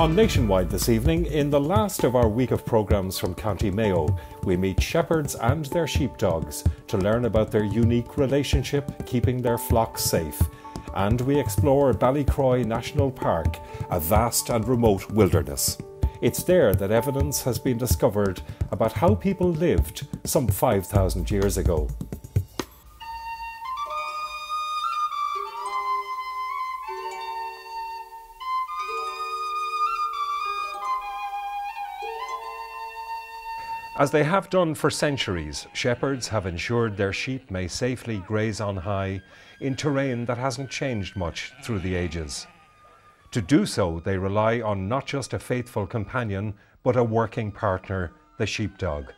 On Nationwide this evening, in the last of our week of programmes from County Mayo, we meet shepherds and their sheepdogs to learn about their unique relationship keeping their flocks safe. And we explore Ballycroy National Park, a vast and remote wilderness. It's there that evidence has been discovered about how people lived some 5,000 years ago. As they have done for centuries, shepherds have ensured their sheep may safely graze on high in terrain that hasn't changed much through the ages. To do so, they rely on not just a faithful companion, but a working partner, the sheepdog.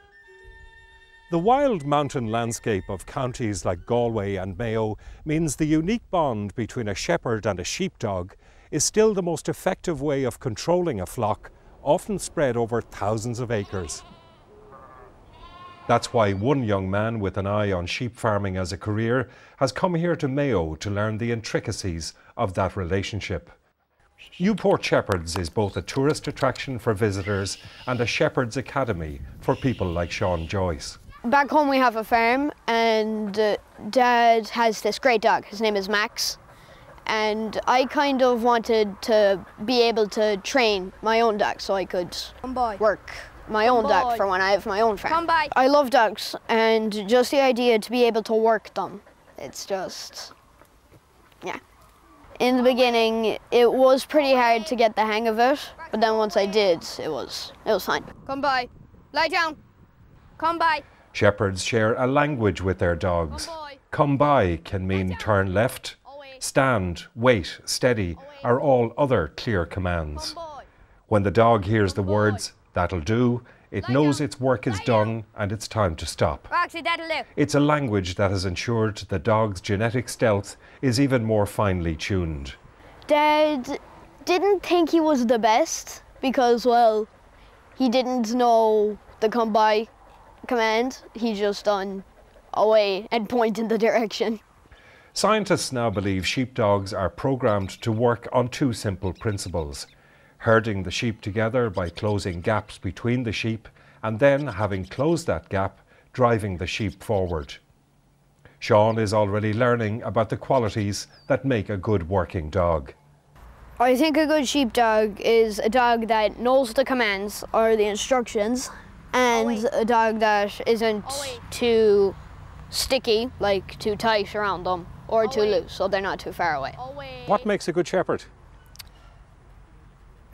The wild mountain landscape of counties like Galway and Mayo means the unique bond between a shepherd and a sheepdog is still the most effective way of controlling a flock, often spread over thousands of acres. That's why one young man with an eye on sheep farming as a career has come here to Mayo to learn the intricacies of that relationship. Newport Shepherds is both a tourist attraction for visitors and a shepherd's academy for people like Sean Joyce. Back home we have a farm and uh, dad has this great dog. His name is Max. And I kind of wanted to be able to train my own dog so I could work my own dog for when I have my own farm. Come by. I love dogs and just the idea to be able to work them. It's just, yeah. In the beginning, it was pretty hard to get the hang of it, but then once I did, it was it was fine. Come by. Lie down. Come by. Shepherds share a language with their dogs. Come by can mean turn left, stand, wait, steady are all other clear commands. When the dog hears the words That'll do. It knows its work is done and it's time to stop. Actually, that'll do. It's a language that has ensured the dog's genetic stealth is even more finely tuned. Dad didn't think he was the best because, well, he didn't know the come by command. He just done away and point in the direction. Scientists now believe sheepdogs are programmed to work on two simple principles herding the sheep together by closing gaps between the sheep, and then, having closed that gap, driving the sheep forward. Sean is already learning about the qualities that make a good working dog. I think a good sheepdog is a dog that knows the commands or the instructions and a dog that isn't too sticky, like too tight around them, or too loose, so they're not too far away. What makes a good shepherd?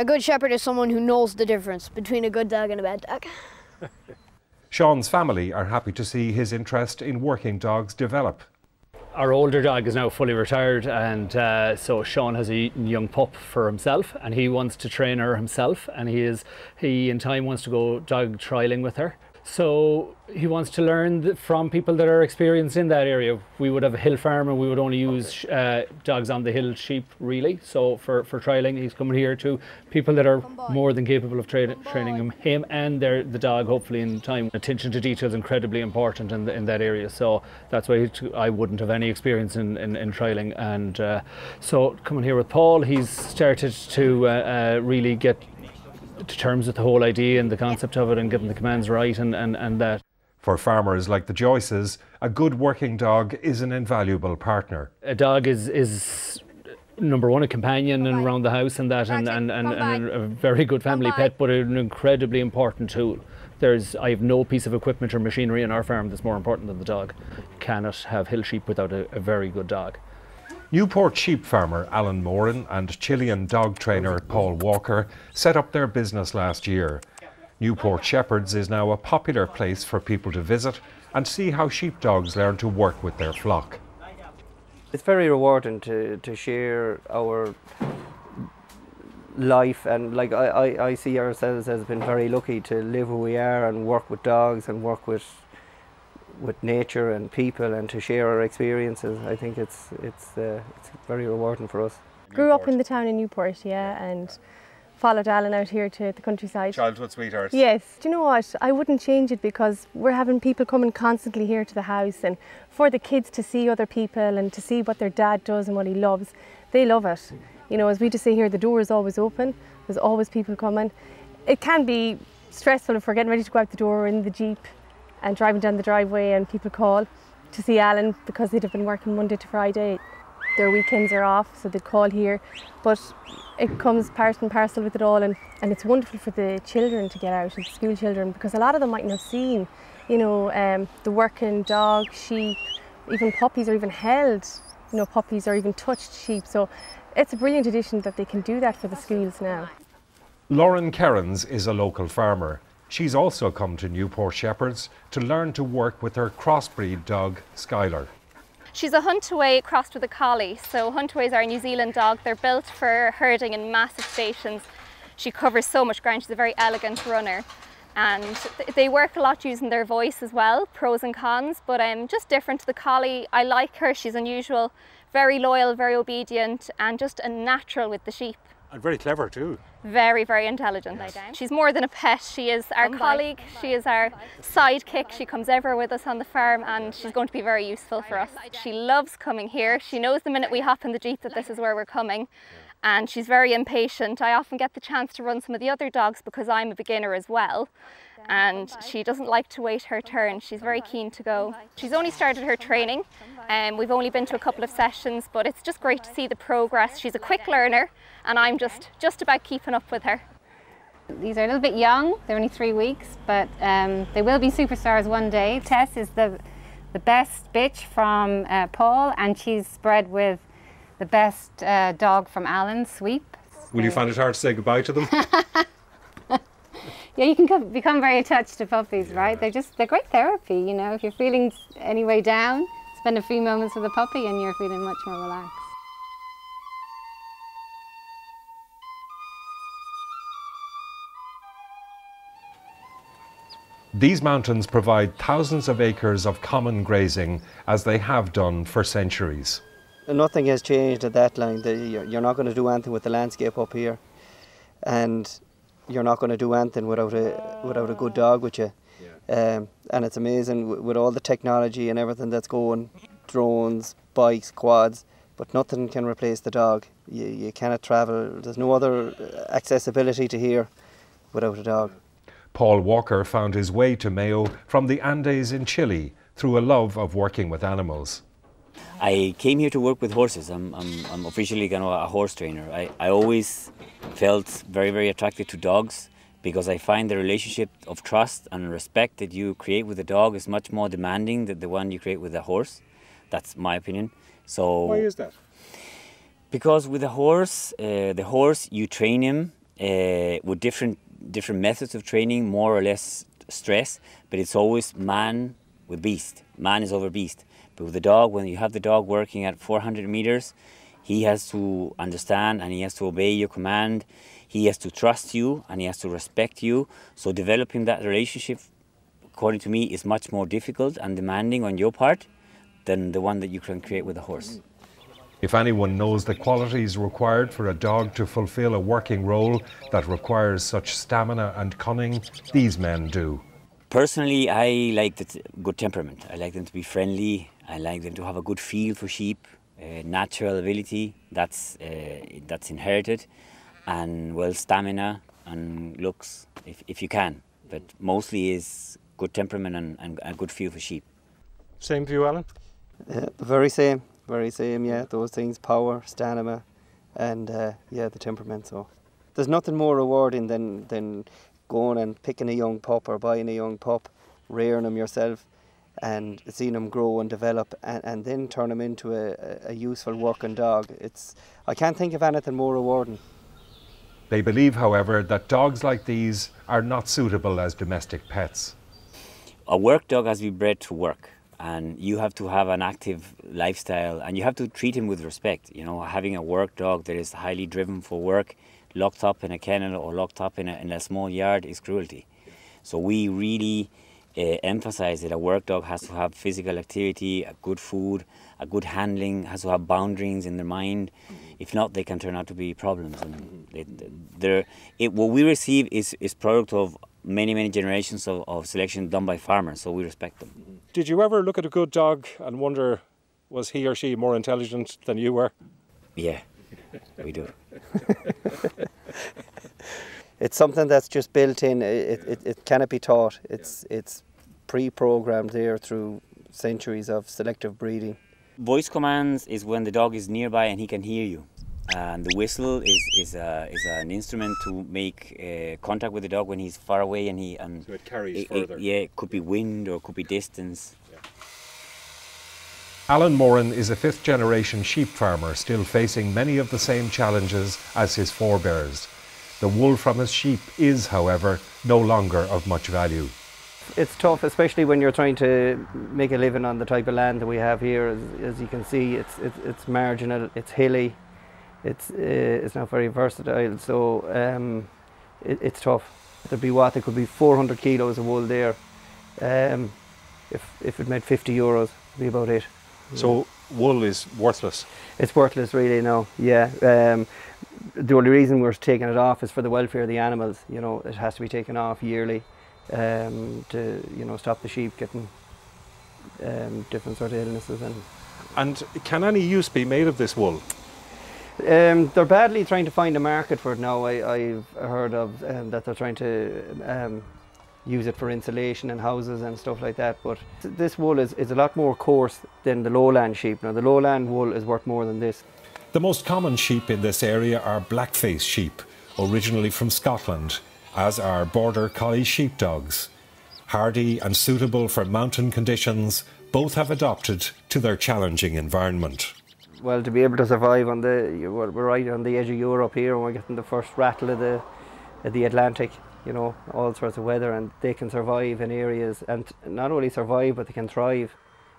A good shepherd is someone who knows the difference between a good dog and a bad dog. Sean's family are happy to see his interest in working dogs develop. Our older dog is now fully retired, and uh, so Sean has a young pup for himself, and he wants to train her himself. And he is he in time wants to go dog trialing with her. So he wants to learn from people that are experienced in that area. We would have a hill farm and we would only use uh, dogs on the hill sheep, really. So for, for trialing, he's coming here to people that are more than capable of tra training him, him and their, the dog, hopefully in time. Attention to detail is incredibly important in, the, in that area. So that's why I wouldn't have any experience in, in, in trialing. And uh, so coming here with Paul, he's started to uh, uh really get to terms with the whole idea and the concept of it and getting the commands right and, and, and that. For farmers like the Joyces, a good working dog is an invaluable partner. A dog is, is number one, a companion and around the house and that, and, and, and, and a very good family pet, but an incredibly important tool. There's, I have no piece of equipment or machinery in our farm that's more important than the dog. cannot have hill sheep without a, a very good dog. Newport sheep farmer Alan Moran and Chilean dog trainer Paul Walker set up their business last year. Newport Shepherds is now a popular place for people to visit and see how sheepdogs learn to work with their flock. It's very rewarding to, to share our life and like I, I, I see ourselves as being very lucky to live who we are and work with dogs and work with with nature and people and to share our experiences. I think it's it's uh, it's very rewarding for us. Grew up in the town in Newport, yeah, and followed Alan out here to the countryside. Childhood sweetheart. Yes. Do you know what? I wouldn't change it because we're having people coming constantly here to the house and for the kids to see other people and to see what their dad does and what he loves, they love it. You know, as we just say here, the door is always open. There's always people coming. It can be stressful if we're getting ready to go out the door or in the Jeep and driving down the driveway and people call to see Alan because they'd have been working Monday to Friday. Their weekends are off, so they'd call here. But it comes part and parcel with it all, and, and it's wonderful for the children to get out, and the school children, because a lot of them mightn't have seen, you know, um, the working dog, sheep, even puppies, or even held, you know, puppies, or even touched sheep. So it's a brilliant addition that they can do that for the schools now. Lauren Kerrins is a local farmer. She's also come to Newport Shepherds to learn to work with her crossbreed dog, Skylar. She's a Huntaway crossed with a Collie. So Huntaways are a New Zealand dog. They're built for herding in massive stations. She covers so much ground. She's a very elegant runner. And th- they work a lot using their voice as well, pros and cons, but um, just different to the Collie. I like her. She's unusual, very loyal, very obedient, and just a natural with the sheep. And very clever too. Very, very intelligent. She's more than a pet. She is our Come by. colleague. She is our sidekick. She comes ever with us on the farm and she's going to be very useful for us. She loves coming here. She knows the minute we hop in the Jeep that this is where we're coming. And she's very impatient. I often get the chance to run some of the other dogs because I'm a beginner as well. And she doesn't like to wait her turn. She's very keen to go. She's only started her training and we've only been to a couple of sessions, but it's just great to see the progress. She's a quick learner and I'm just just about keeping up with her. These are a little bit young, they're only three weeks, but um, they will be superstars one day. Tess is the, the best bitch from uh, Paul, and she's bred with the best uh, dog from Alan, Sweep. Will you find it hard to say goodbye to them? Yeah, you can co- become very attached to puppies, right? They're just, they're great therapy, you know. If you're feeling s- any way down, spend a few moments with a puppy and you're feeling much more relaxed. These mountains provide thousands of acres of common grazing as they have done for centuries. Nothing has changed at that line. You're, you're not going to do anything with the landscape up here, and you're not going to do anything without a without a good dog with you. Um, and it's amazing w- with all the technology and everything that's going, drones, bikes, quads, but nothing can replace the dog. You, you cannot travel. There's no other uh, accessibility to here without a dog. Paul Walker found his way to Mayo from the Andes in Chile through a love of working with animals. I came here to work with horses. I'm, I'm, I'm officially kind of a horse trainer. I, I always felt very, very attracted to dogs because I find the relationship of trust and respect that you create with a dog is much more demanding than the one you create with a horse. That's my opinion. So Why is that? because with a horse, uh, the horse you train him uh, with different different methods of training, more or less stress, but it's always man with beast. Man is over beast. But with the dog, when you have the dog working at 400 meters, he has to understand and he has to obey your command. He has to trust you and he has to respect you. So developing that relationship, according to me, is much more difficult and demanding on your part than the one that you can create with a horse. If anyone knows the qualities required for a dog to fulfill a working role that requires such stamina and cunning, these men do. Personally, I like the t- good temperament. I like them to be friendly. I like them to have a good feel for sheep, uh, natural ability that's uh, that's inherited, and well stamina and looks if, if you can. But mostly is good temperament and, and a good feel for sheep. Same for you, Alan? Uh, very same, very same. Yeah, those things: power, stamina, and uh, yeah, the temperament. So there's nothing more rewarding than than going and picking a young pup or buying a young pup, rearing them yourself, and seeing them grow and develop, and, and then turn them into a, a- a useful working dog. It's I can't think of anything more rewarding. They believe, however, that dogs like these are not suitable as domestic pets. a work dog has to be bred to work and you have to have an active lifestyle and you have to treat him with respect you know having a work dog that is highly driven for work locked up in a kennel or locked up in a, in a small yard is cruelty so we really Uh, emphasize that a work dog has to have physical activity a good food a good handling has to have boundaries in their mind mm-hmm. If not, they can turn out to be problems. And they, they're, it, what we receive is, is product of many, many generations of, of selection done by farmers, so we respect them. Mm-hmm. Did you ever look at a good dog and wonder, was he or she more intelligent than you were? Yeah, we do. it's something that's just built in. It, it, it cannot be taught. It's, it's pre-programmed there through centuries of selective breeding. Voice commands is when the dog is nearby and he can hear you. And the whistle is, is, a, is an instrument to make uh, contact with the dog when he's far away and he and so it carries it, further. It, yeah, it could be wind or it could be distance. Yeah. Alan Moran is a fifth generation sheep farmer still facing many of the same challenges as his forebears. The wool from his sheep is, however, no longer of much value. It's tough, especially when you're trying to make a living on the type of land that we have here. As, as you can see, it's, it's, it's marginal, it's hilly, it's, uh, it's not very versatile, so um, it, it's tough. There'd be what, there could be 400 kilos of wool there. Um, if, if it made 50 euros, it'd be about it. So wool is worthless? It's worthless really, no, yeah. Um, the only reason we're taking it off is for the welfare of the animals. You know, it has to be taken off yearly um, to, you know, stop the sheep getting um, different sort of illnesses. And, and can any use be made of this wool? Um, they're badly trying to find a market for it now. I, have heard of um, that they're trying to um, use it for insulation in houses and stuff like that. But this wool is, is a lot more coarse than the lowland sheep. Now the lowland wool is worth more than this. The most common sheep in this area are blackface sheep, originally from Scotland, as are border collie sheepdogs. Hardy and suitable for mountain conditions, both have adopted to their challenging environment. Well, to be able to survive on the, we're right on the edge of Europe here, and we're getting the first rattle of the, of the Atlantic you know, all sorts of weather, and they can survive in areas, and not only survive, but they can thrive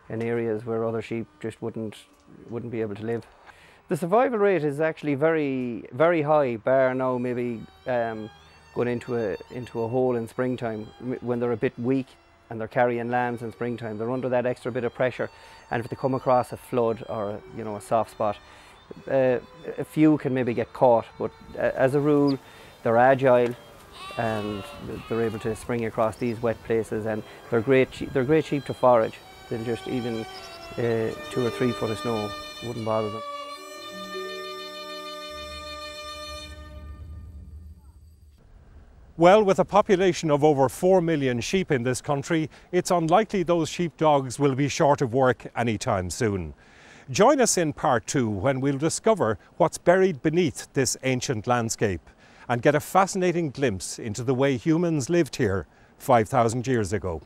in areas where other sheep just wouldn't wouldn't be able to live. The survival rate is actually very very high, bar now maybe um, going into a into a hole in springtime when they're a bit weak and they're carrying lambs in springtime. They're under that extra bit of pressure, and if they come across a flood or you know a soft spot, uh, a few can maybe get caught, but uh, as a rule, they're agile and they're able to spring across these wet places. And they're great they're great sheep to forage they'll just even uh, two or three foot of snow. Wouldn't bother them Well, with a population of over 4 million sheep in this country, it's unlikely those sheepdogs will be short of work anytime soon. Join us in part two when we'll discover what's buried beneath this ancient landscape and get a fascinating glimpse into the way humans lived here 5,000 years ago.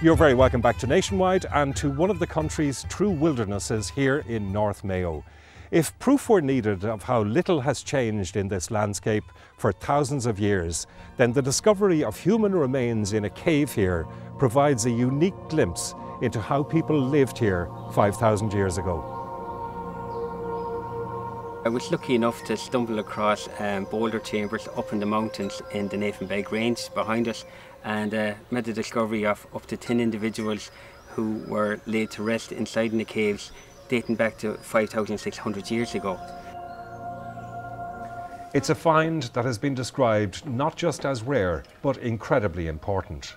You're very welcome back to Nationwide and to one of the country's true wildernesses here in North Mayo. If proof were needed of how little has changed in this landscape for thousands of years, then the discovery of human remains in a cave here provides a unique glimpse into how people lived here 5,000 years ago. I was lucky enough to stumble across um, boulder chambers up in the mountains in the Nephin Beg Range behind us and uh, made the discovery of up to 10 individuals who were laid to rest inside in the caves dating back to 5,600 years ago. It's a find that has been described not just as rare, but incredibly important.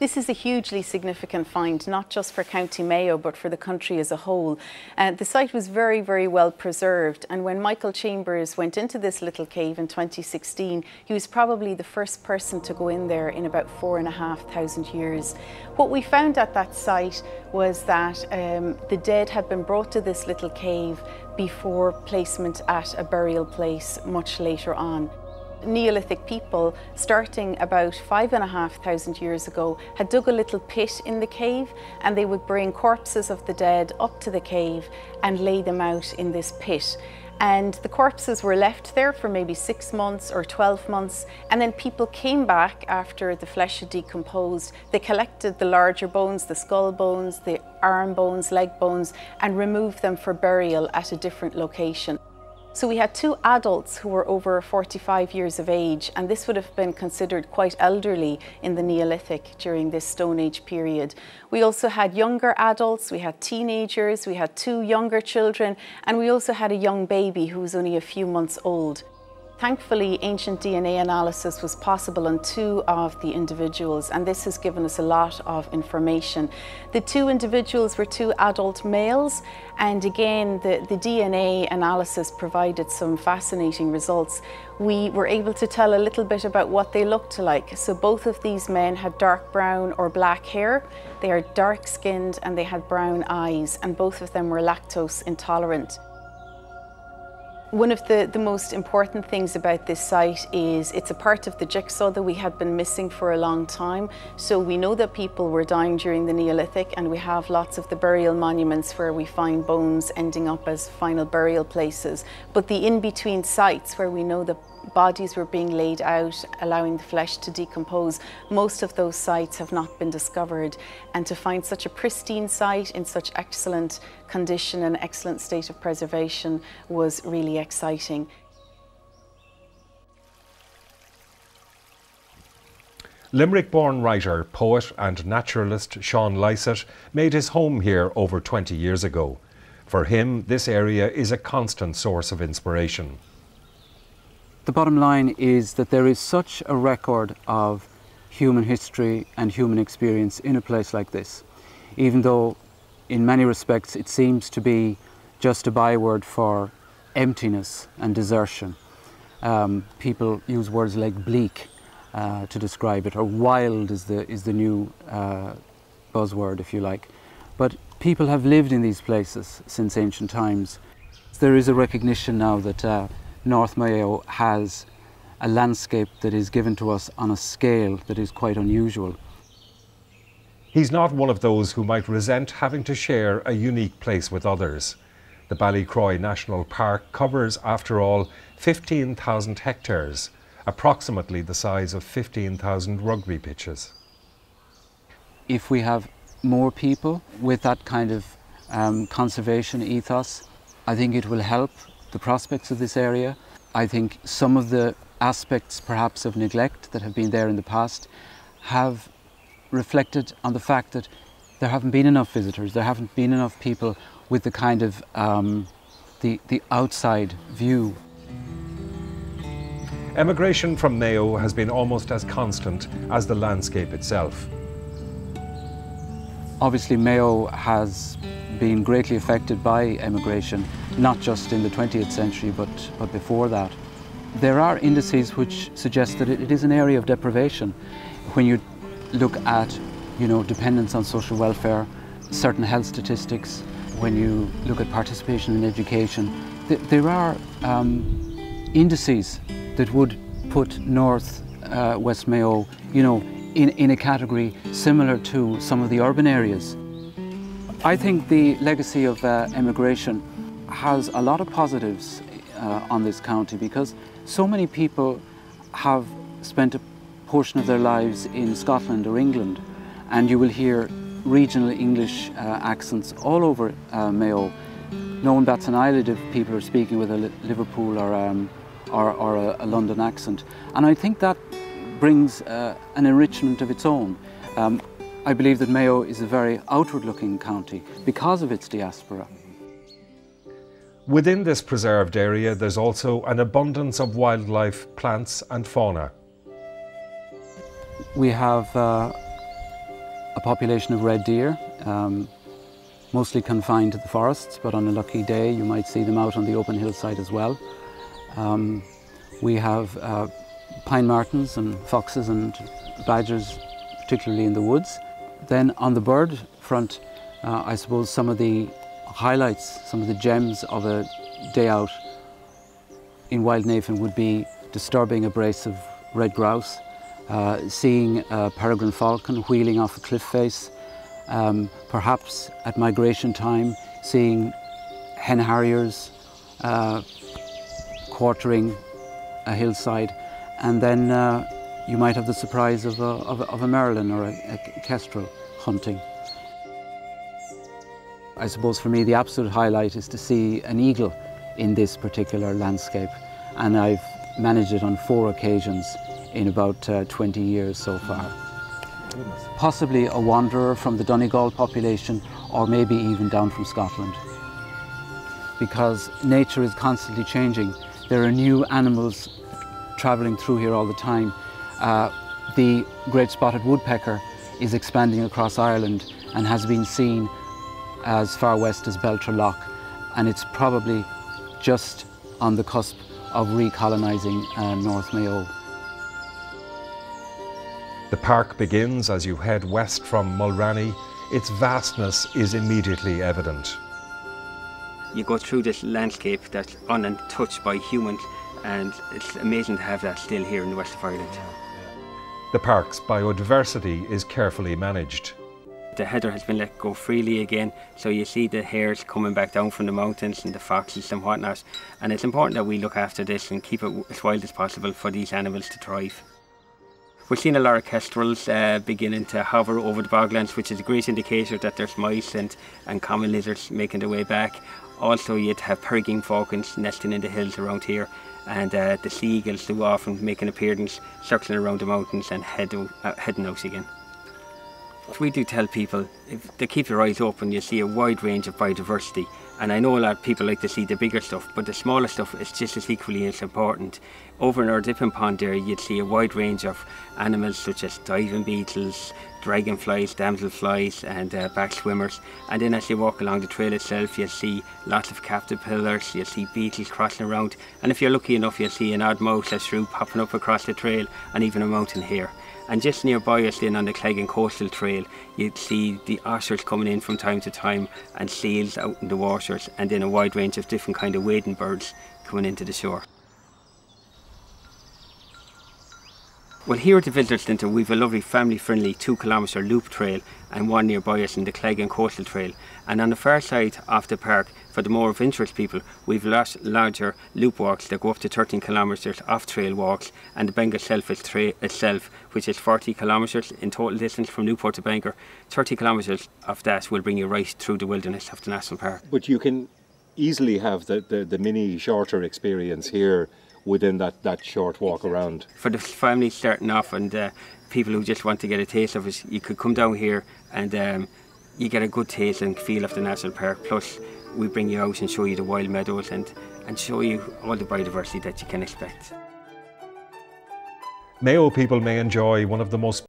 This is a hugely significant find, not just for County Mayo, but for the country as a whole. Uh, the site was very, very well preserved. And when Michael Chambers went into this little cave in 2016, he was probably the first person to go in there in about four and a half thousand years. What we found at that site was that um, the dead had been brought to this little cave before placement at a burial place much later on. Neolithic people, starting about five and a half thousand years ago, had dug a little pit in the cave and they would bring corpses of the dead up to the cave and lay them out in this pit. And the corpses were left there for maybe six months or 12 months. And then people came back after the flesh had decomposed. They collected the larger bones, the skull bones, the arm bones, leg bones, and removed them for burial at a different location. So we had two adults who were over 45 years of age, and this would have been considered quite elderly in the Neolithic during this Stone Age period. We also had younger adults, we had teenagers, we had two younger children, and we also had a young baby who was only a few months old. Thankfully, ancient DNA analysis was possible on two of the individuals, and this has given us a lot of information. The two individuals were two adult males, and again, the, the DNA analysis provided some fascinating results. We were able to tell a little bit about what they looked like. So both of these men had dark brown or black hair. They are dark skinned and they had brown eyes, and both of them were lactose intolerant. One of the, the most important things about this site is it's a part of the jigsaw that we had been missing for a long time. So we know that people were dying during the Neolithic and we have lots of the burial monuments where we find bones ending up as final burial places. But the in-between sites where we know that bodies were being laid out, allowing the flesh to decompose. Most of those sites have not been discovered. And to find such a pristine site in such excellent condition and excellent state of preservation was really exciting. Limerick-born writer, poet and naturalist Sean Lysaght made his home here over 20 years ago. For him, this area is a constant source of inspiration. The bottom line is that there is such a record of human history and human experience in a place like this, even though in many respects it seems to be just a byword for emptiness and desertion. Um, people use words like bleak uh, to describe it, or wild is the, is the new uh, buzzword, if you like. But people have lived in these places since ancient times. There is a recognition now that uh, North Mayo has a landscape that is given to us on a scale that is quite unusual. He's not one of those who might resent having to share a unique place with others. The Ballycroy National Park covers, after all, 15,000 hectares, approximately the size of 15,000 rugby pitches. If we have more people with that kind of um, conservation ethos, I think it will help the prospects of this area. I think some of the aspects perhaps of neglect that have been there in the past have reflected on the fact that there haven't been enough visitors, there haven't been enough people with the kind of um, the, the outside view. Emigration from Mayo has been almost as constant as the landscape itself. Obviously Mayo has been greatly affected by emigration, not just in the 20th century, but, but before that. There are indices which suggest that it is an area of deprivation. When you look at, you know, dependence on social welfare, certain health statistics, when you look at participation in education, th there are um, indices that would put North uh, West Mayo, you know, in, in a category similar to some of the urban areas. I think the legacy of uh, immigration has a lot of positives uh, on this county because so many people have spent a portion of their lives in Scotland or England and you will hear regional English uh, accents all over uh, Mayo. No one bats an eyelid if people are speaking with a Liverpool or, um, or, or a, a, London accent. And I think that brings uh, an enrichment of its own. Um, I believe that Mayo is a very outward-looking county because of its diaspora. Within this preserved area, there's also an abundance of wildlife, plants and fauna. We have uh, a population of red deer, um, mostly confined to the forests, but on a lucky day you might see them out on the open hillside as well. Um, we have uh, pine martens and foxes and badgers, particularly in the woods. Then on the bird front, uh, I suppose some of the highlights, some of the gems of a day out in Wild Nephin would be disturbing a brace of red grouse, uh, seeing a peregrine falcon wheeling off a cliff face, um, perhaps at migration time seeing hen harriers uh, quartering a hillside and then uh, you might have the surprise of a, of a, of a merlin or a, a kestrel hunting. I suppose for me the absolute highlight is to see an eagle in this particular landscape and I've managed it on four occasions in about uh, 20 years so far. Possibly a wanderer from the Donegal population or maybe even down from Scotland. Because nature is constantly changing. There are new animals travelling through here all the time. Uh, the great spotted woodpecker is expanding across Ireland and has been seen as far west as Beltra Lough and it's probably just on the cusp of recolonising uh, North Mayo. The park begins as you head west from Mulranny. Its vastness is immediately evident. You go through this landscape that's untouched by humans and it's amazing to have that still here in the west of Ireland. The park's biodiversity is carefully managed. The heather has been let go freely again, so you see the hares coming back down from the mountains and the foxes and whatnot. And it's important that we look after this and keep it as wild as possible for these animals to thrive. We're seeing a lot of kestrels uh, beginning to hover over the boglands, which is a great indicator that there's mice and, and common lizards making their way back. Also, you'd have peregrine falcons nesting in the hills around here, and uh, the sea eagles do often make an appearance circling around the mountains and head, uh, heading out again. We do tell people if they keep their eyes open, you see a wide range of biodiversity. And I know a lot of people like to see the bigger stuff, but the smaller stuff is just as equally as important. Over in our dipping pond there, you'd see a wide range of animals such as diving beetles, dragonflies, damselflies, and uh, back swimmers. And then as you walk along the trail itself, you'll see lots of caterpillars, you'll see beetles crossing around. And if you're lucky enough, you'll see an odd mouse shrew popping up across the trail, and even a mountain hare. And just nearby us then on the Claggan Coastal Trail, you'd see the otters coming in from time to time and seals out in the waters and then a wide range of different kind of wading birds coming into the shore. Well, here at the Visitor Centre, we've a lovely family-friendly two kilometre loop trail and one nearby us in the Claggan Coastal Trail. And on the far side of the park, for the more adventurous people, we've lot larger loop walks that go up to 13 kilometres off trail walks and the Bangor itself, is tra- itself which is 40 kilometres in total distance from Newport to Bangor. 30 kilometres of that will bring you right through the wilderness of the National Park. But you can easily have the, the, the mini shorter experience here within that, that short walk around. For the family starting off and uh, people who just want to get a taste of it, you could come down here and um, you get a good taste and feel of the national park. Plus, we bring you out and show you the wild meadows and, and show you all the biodiversity that you can expect. Mayo people may enjoy one of the most